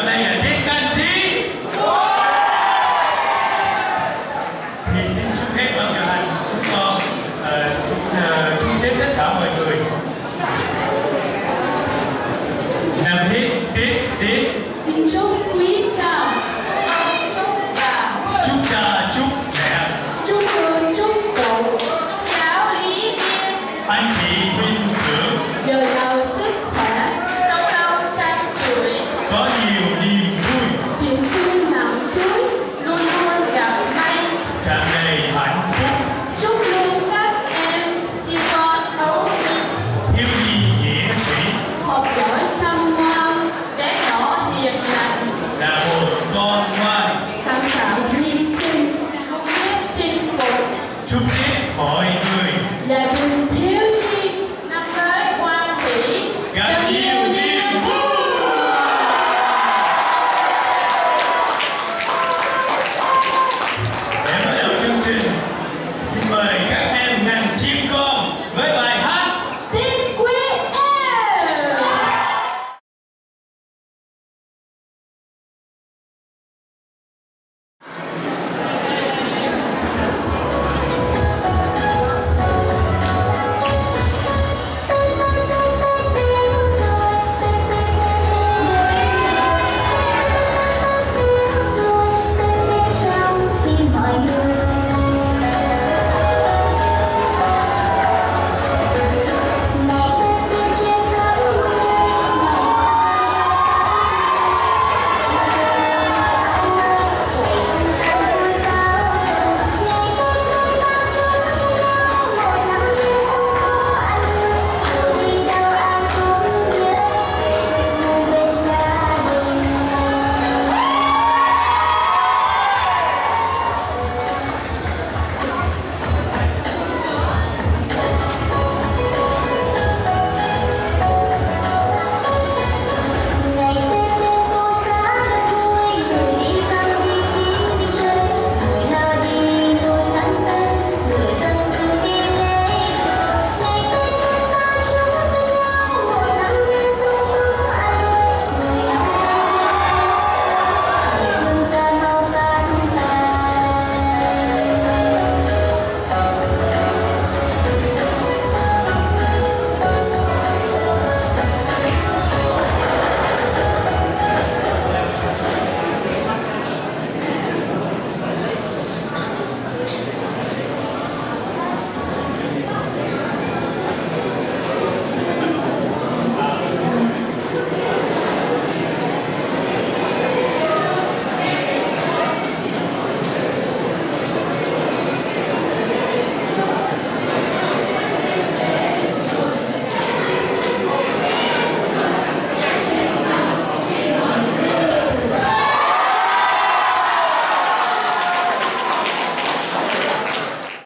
giờ là đến can thí. Thì xin chúc hết ban điều hành chúc con uh, chúc tết tất cả mọi người. Làm thế tiếp tiếp. Xin chúc UK boy.